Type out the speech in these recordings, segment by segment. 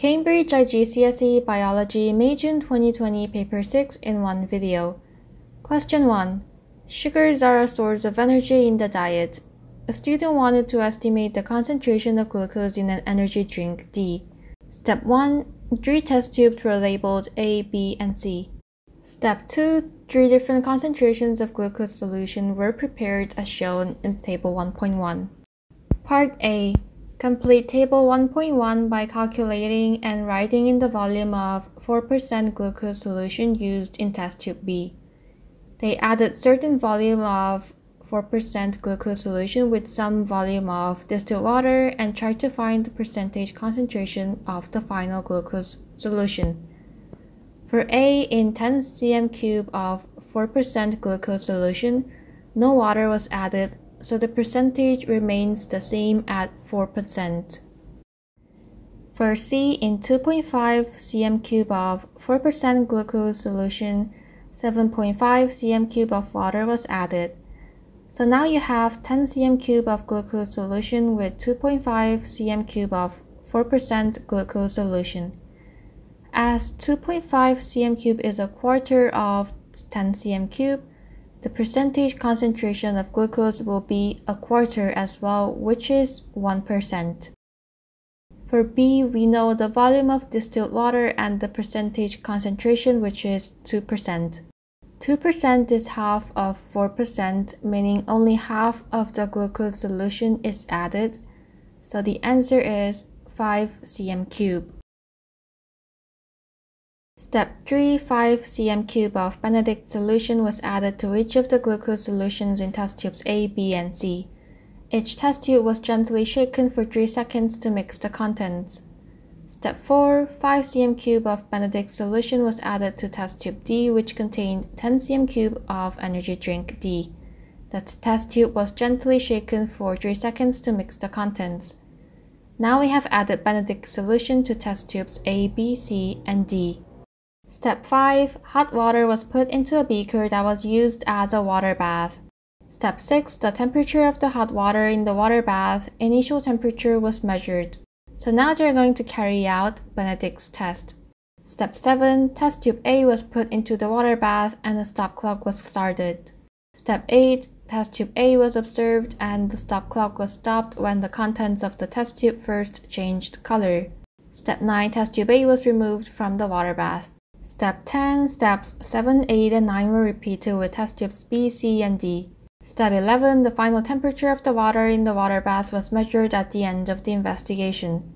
Cambridge IGCSE Biology May June 2020 Paper 6 in one video. Question 1. Sugars are a source of energy in the diet. A student wanted to estimate the concentration of glucose in an energy drink D. Step 1. Three test tubes were labeled A, B, and C. Step 2. Three different concentrations of glucose solution were prepared as shown in Table 1.1. Part A. Complete Table 1.1 by calculating and writing in the volume of 4% glucose solution used in test tube B. They added certain volume of 4% glucose solution with some volume of distilled water and tried to find the percentage concentration of the final glucose solution. For A in 10 cm cube of 4% glucose solution, no water was added so the percentage remains the same at 4%. For C in 2.5 cm cube of 4% glucose solution, 7.5 cm cube of water was added. So now you have 10 cm cube of glucose solution with 2.5 cm cube of 4% glucose solution. As 2.5 cm cube is a quarter of 10 cm cube, the percentage concentration of glucose will be a quarter as well, which is 1%. For B, we know the volume of distilled water and the percentage concentration, which is 2%. 2% is half of 4%, meaning only half of the glucose solution is added. So the answer is 5 cm cube. Step 3, 5 cm cube of Benedict solution was added to each of the glucose solutions in test tubes A, B, and C. Each test tube was gently shaken for 3 seconds to mix the contents. Step 4, 5 cm cube of Benedict solution was added to test tube D which contained 10 cm cube of energy drink D. The test tube was gently shaken for 3 seconds to mix the contents. Now we have added Benedict solution to test tubes A, B, C, and D. Step 5. Hot water was put into a beaker that was used as a water bath. Step 6. The temperature of the hot water in the water bath, initial temperature was measured. So now they're going to carry out Benedict's test. Step 7. Test tube A was put into the water bath and the stop clock was started. Step 8. Test tube A was observed and the stop clock was stopped when the contents of the test tube first changed color. Step 9. Test tube A was removed from the water bath. Step 10, steps 7, 8, and 9 were repeated with test tubes B, C, and D. Step 11, the final temperature of the water in the water bath was measured at the end of the investigation.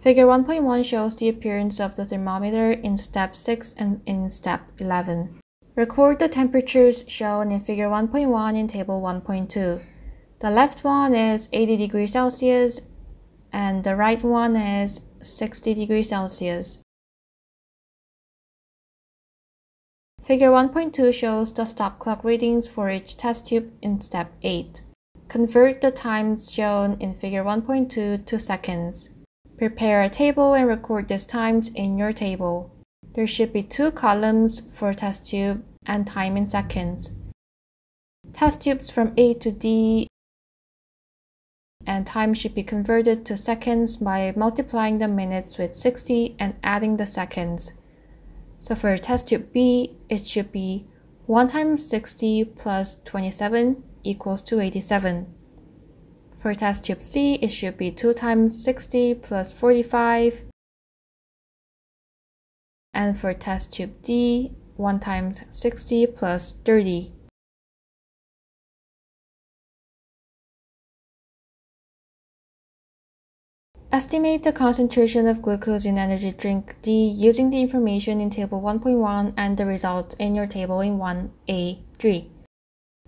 Figure 1.1 shows the appearance of the thermometer in step 6 and in step 11. Record the temperatures shown in figure 1.1 in table 1.2. The left one is 80 degrees Celsius and the right one is 60 degrees Celsius. Figure 1.2 shows the stop clock readings for each test tube in step 8. Convert the times shown in figure 1.2 to seconds. Prepare a table and record these times in your table. There should be two columns for test tube and time in seconds. Test tubes from A to D and time should be converted to seconds by multiplying the minutes with 60 and adding the seconds. So for test tube B, it should be 1 times 60 plus 27 equals to 87. For test tube C, it should be 2 times 60 plus 45. And for test tube D, 1 times 60 plus 30. Estimate the concentration of glucose in energy drink D using the information in table 1.1 and the results in your table in 1A3.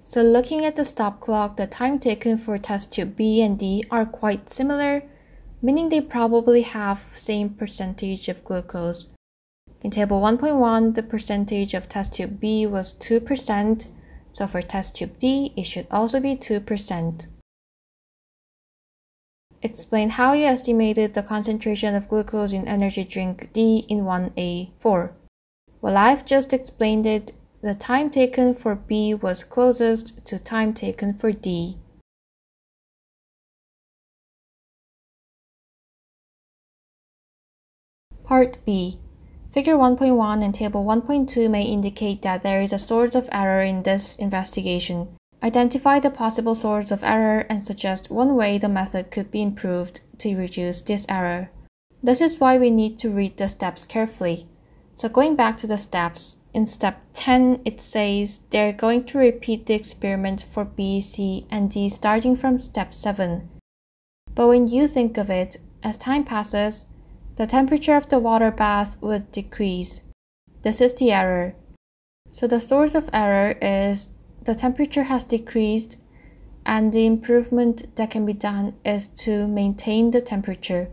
So looking at the stop clock, the time taken for test tube B and D are quite similar, meaning they probably have same percentage of glucose. In table 1.1, the percentage of test tube B was 2%, so for test tube D, it should also be 2%. Explain how you estimated the concentration of glucose in energy drink D in 1A4. Well, I've just explained it. The time taken for B was closest to time taken for D. Part B. Figure 1.1 and Table 1.2 may indicate that there is a source of error in this investigation. Identify the possible source of error and suggest one way the method could be improved to reduce this error. This is why we need to read the steps carefully. So going back to the steps, in step 10 it says they're going to repeat the experiment for B, C, and D starting from step 7. But when you think of it, as time passes, the temperature of the water bath would decrease. This is the error. So the source of error is the temperature has decreased and the improvement that can be done is to maintain the temperature.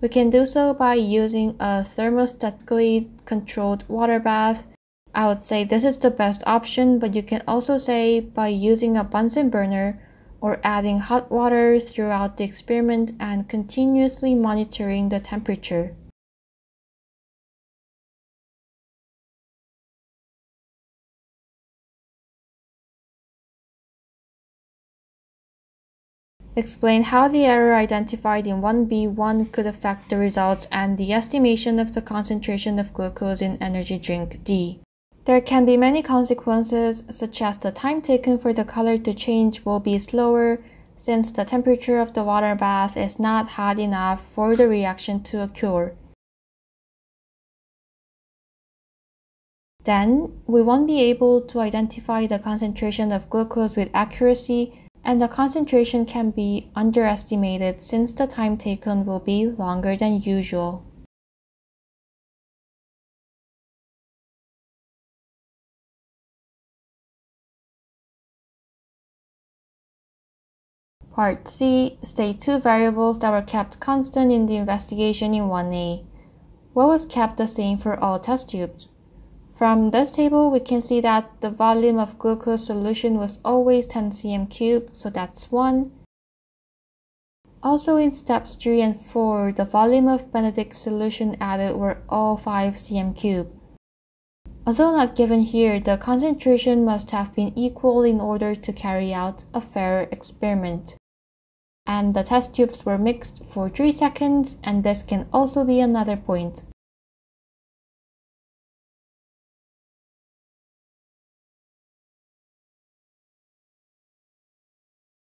We can do so by using a thermostatically controlled water bath. I would say this is the best option, but you can also say by using a Bunsen burner or adding hot water throughout the experiment and continuously monitoring the temperature. Explain how the error identified in 1B1 could affect the results and the estimation of the concentration of glucose in energy drink D. There can be many consequences, such as the time taken for the color to change will be slower since the temperature of the water bath is not hot enough for the reaction to occur. Then, we won't be able to identify the concentration of glucose with accuracy and the concentration can be underestimated since the time taken will be longer than usual. Part C, state two variables that were kept constant in the investigation in 1A. What was kept the same for all test tubes? From this table, we can see that the volume of glucose solution was always 10 cm cube, so that's 1. Also in steps 3 and 4, the volume of Benedict solution added were all 5 cm cube. Although not given here, the concentration must have been equal in order to carry out a fair experiment. And the test tubes were mixed for 3 seconds, and this can also be another point.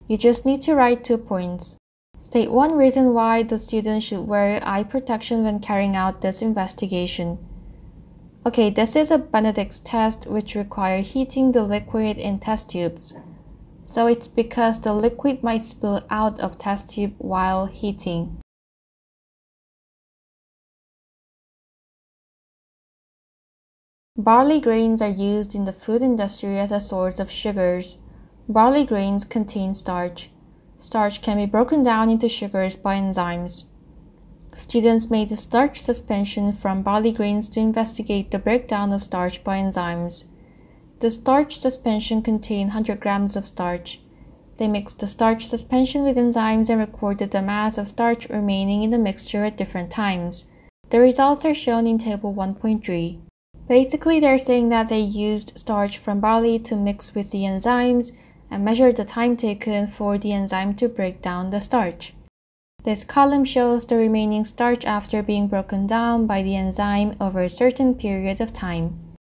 You just need to write two points. State one reason why the student should wear eye protection when carrying out this investigation. Okay, this is a Benedict's test which requires heating the liquid in test tubes. So it's because the liquid might spill out of test tube while heating. Barley grains are used in the food industry as a source of sugars. Barley grains contain starch. Starch can be broken down into sugars by enzymes. Students made a starch suspension from barley grains to investigate the breakdown of starch by enzymes. The starch suspension contained 100 grams of starch. They mixed the starch suspension with enzymes and recorded the mass of starch remaining in the mixture at different times. The results are shown in Table 1.3. Basically, they're saying that they used starch from barley to mix with the enzymes and measure the time taken for the enzyme to break down the starch. This column shows the remaining starch after being broken down by the enzyme over a certain period of time.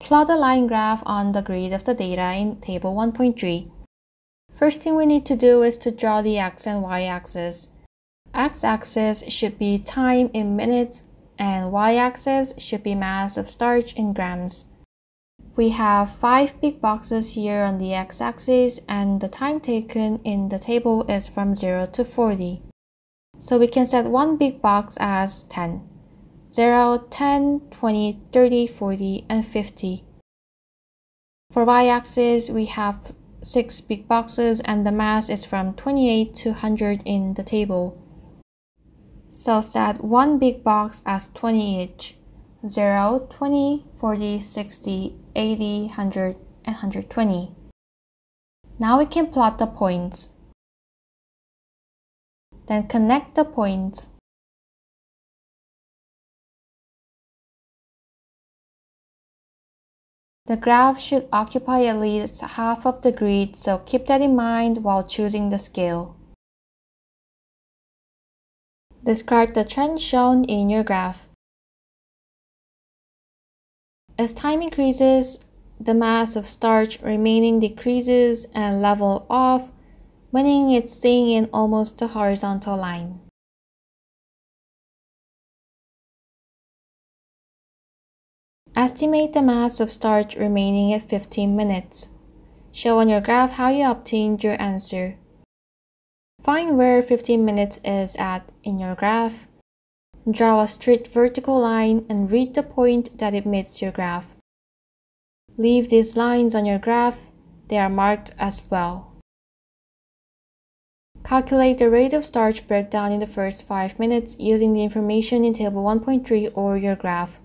Plot a line graph on the grid of the data in Table 1.3. First thing we need to do is to draw the x and y axis. x-axis should be time in minutes and y-axis should be mass of starch in grams. We have five big boxes here on the x-axis and the time taken in the table is from 0 to 40. So we can set one big box as 10. 0, 10, 20, 30, 40, and 50. For y-axis, we have 6 big boxes and the mass is from 28 to 100 in the table. So set one big box as 20 each. 0, 20, 40, 60, 80, 100, and 120. Now we can plot the points. Then connect the points. The graph should occupy at least half of the grid, so keep that in mind while choosing the scale. Describe the trend shown in your graph. As time increases, the mass of starch remaining decreases and level off, meaning it's staying in almost the horizontal line. Estimate the mass of starch remaining at 15 minutes. Show on your graph how you obtained your answer. Find where 15 minutes is at in your graph. Draw a straight vertical line and read the point that it meets your graph. Leave these lines on your graph, they are marked as well. Calculate the rate of starch breakdown in the first 5 minutes using the information in table 1.3 or your graph.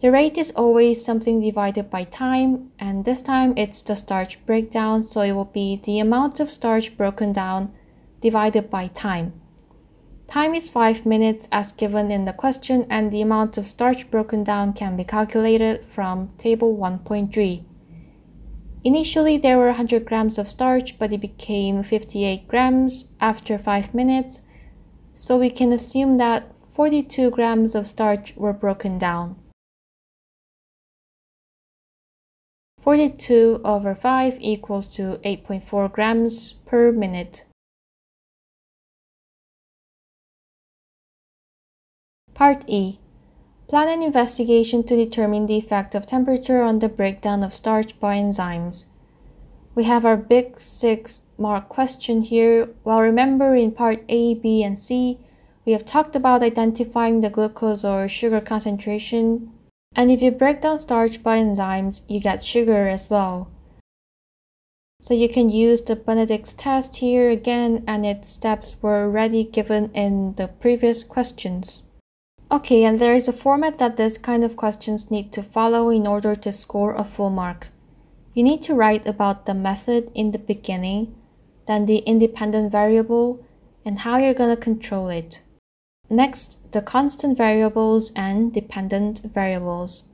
The rate is always something divided by time, and this time it's the starch breakdown, so it will be the amount of starch broken down divided by time. Time is 5 minutes as given in the question and the amount of starch broken down can be calculated from table 1.3. Initially there were 100 grams of starch but it became 58 grams after 5 minutes, so we can assume that 42 grams of starch were broken down. 42 over 5 equals to 8.4 grams per minute. Part E. Plan an investigation to determine the effect of temperature on the breakdown of starch by enzymes. We have our big six mark question here. Well, remember in part A, B, and C, we have talked about identifying the glucose or sugar concentration. And if you break down starch by enzymes, you get sugar as well. So you can use the Benedict's test here again and its steps were already given in the previous questions. Okay, and there is a format that this kind of questions need to follow in order to score a full mark. You need to write about the method in the beginning, then the independent variable, and how you're going to control it. Next, the constant variables and dependent variables.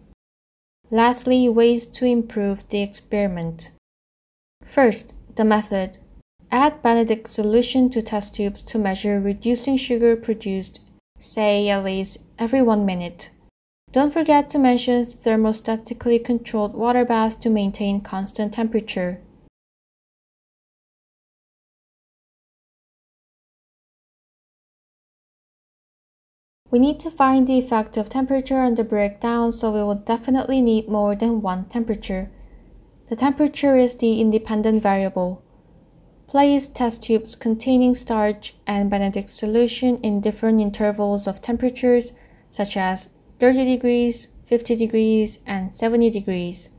Lastly, ways to improve the experiment. First, the method. Add Benedict's solution to test tubes to measure reducing sugar produced say at least every one minute. Don't forget to mention thermostatically controlled water bath to maintain constant temperature. We need to find the effect of temperature on the breakdown, so we will definitely need more than one temperature. The temperature is the independent variable. Place test tubes containing starch and Benedict's solution in different intervals of temperatures such as 30 degrees, 50 degrees, and 70 degrees.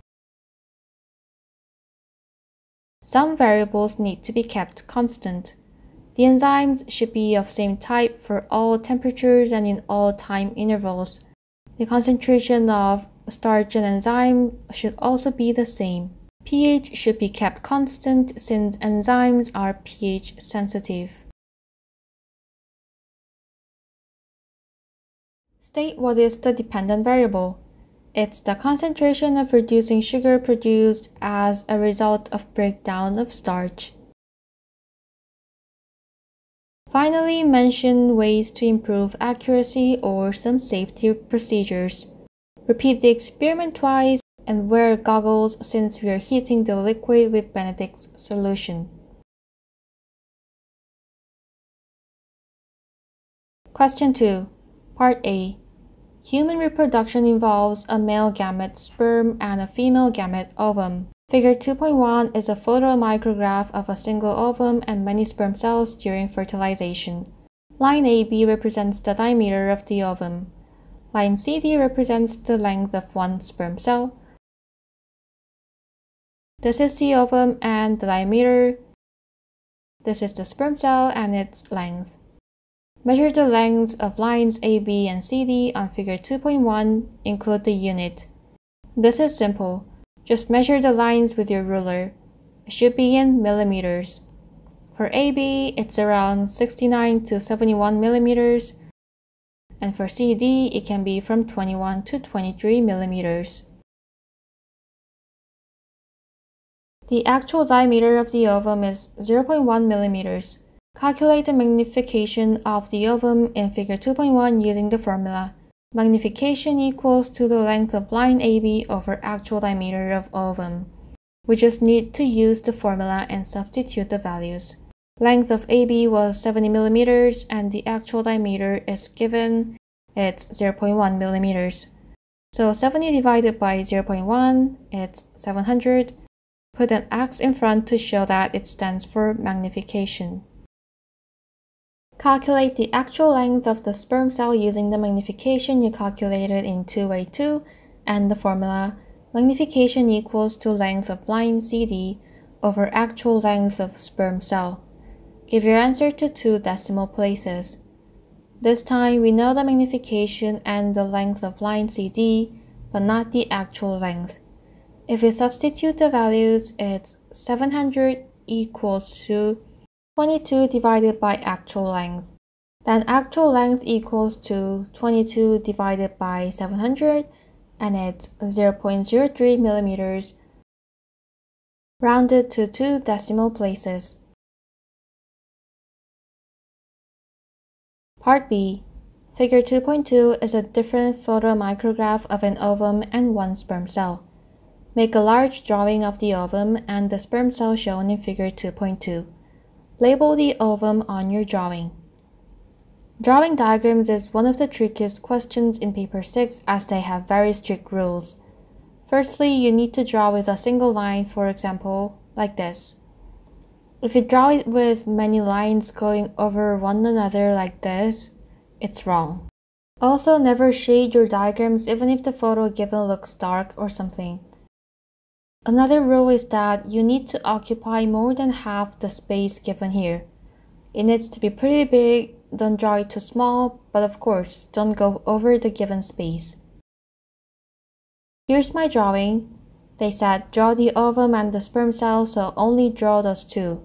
Some variables need to be kept constant. The enzymes should be of same type for all temperatures and in all time intervals. The concentration of starch and enzyme should also be the same pH should be kept constant since enzymes are pH sensitive. State what is the dependent variable. It's the concentration of reducing sugar produced as a result of breakdown of starch. Finally, mention ways to improve accuracy or some safety procedures. Repeat the experiment twice and wear goggles since we are heating the liquid with Benedict's solution. Question 2. Part A. Human reproduction involves a male gamete sperm and a female gamete ovum. Figure 2.1 is a photomicrograph of a single ovum and many sperm cells during fertilization. Line AB represents the diameter of the ovum. Line CD represents the length of one sperm cell. This is the ovum and the diameter. This is the sperm cell and its length. Measure the lengths of lines AB and CD on figure 2.1, include the unit. This is simple. Just measure the lines with your ruler. It should be in millimeters. For AB, it's around 69 to 71 millimeters, and for CD, it can be from 21 to 23 millimeters. The actual diameter of the ovum is 0.1 millimeters. Calculate the magnification of the ovum in figure 2.1 using the formula. magnification equals to the length of line AB over actual diameter of ovum. We just need to use the formula and substitute the values. Length of AB was 70 millimeters and the actual diameter is given, it's 0.1 millimeters. So 70 divided by 0.1, it's 700. Put an X in front to show that it stands for magnification. Calculate the actual length of the sperm cell using the magnification you calculated in 2A2 and the formula magnification equals to length of line CD over actual length of sperm cell. Give your answer to two decimal places. This time we know the magnification and the length of line CD, but not the actual length. If we substitute the values, it's 700 equals to 22 divided by actual length. Then actual length equals to 22 divided by 700 and it's 0.03 millimeters rounded to two decimal places. Part B. Figure 2.2 is a different photomicrograph of an ovum and one sperm cell. Make a large drawing of the ovum and the sperm cell shown in Figure 2.2. Label the ovum on your drawing. Drawing diagrams is one of the trickiest questions in paper 6 as they have very strict rules. Firstly, you need to draw with a single line, for example, like this. If you draw it with many lines going over one another like this, it's wrong. Also, never shade your diagrams even if the photo given looks dark or something. Another rule is that you need to occupy more than half the space given here. It needs to be pretty big, don't draw it too small, but of course, don't go over the given space. Here's my drawing. They said draw the ovum and the sperm cell, so only draw those two.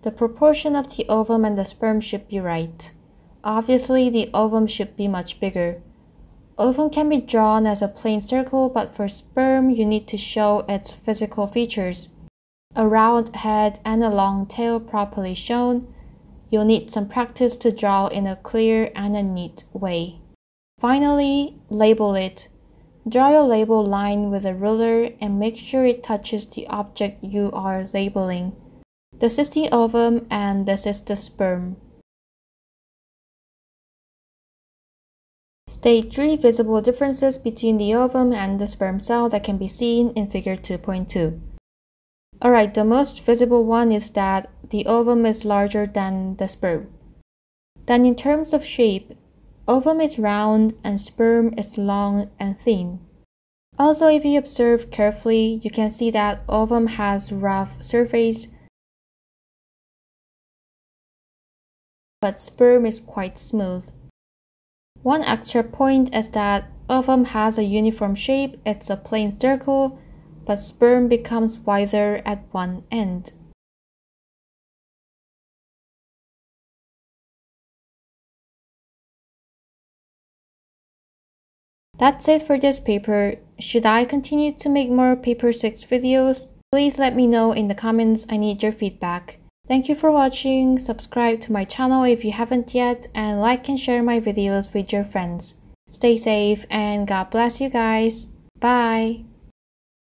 The proportion of the ovum and the sperm should be right. Obviously, the ovum should be much bigger. Ovum can be drawn as a plain circle, but for sperm, you need to show its physical features. A round head and a long tail properly shown. You'll need some practice to draw in a clear and a neat way. Finally, label it. Draw your label line with a ruler and make sure it touches the object you are labeling. This is the ovum and this is the sperm. State three visible differences between the ovum and the sperm cell that can be seen in figure 2.2. Alright, the most visible one is that the ovum is larger than the sperm. Then in terms of shape, ovum is round and sperm is long and thin. Also, if you observe carefully, you can see that ovum has rough surface but sperm is quite smooth. One extra point is that ovum has a uniform shape, it's a plain circle, but sperm becomes wider at one end. That's it for this paper. Should I continue to make more paper 6 videos? Please let me know in the comments, I need your feedback. Thank you for watching, subscribe to my channel if you haven't yet, and like and share my videos with your friends. Stay safe and God bless you guys. Bye!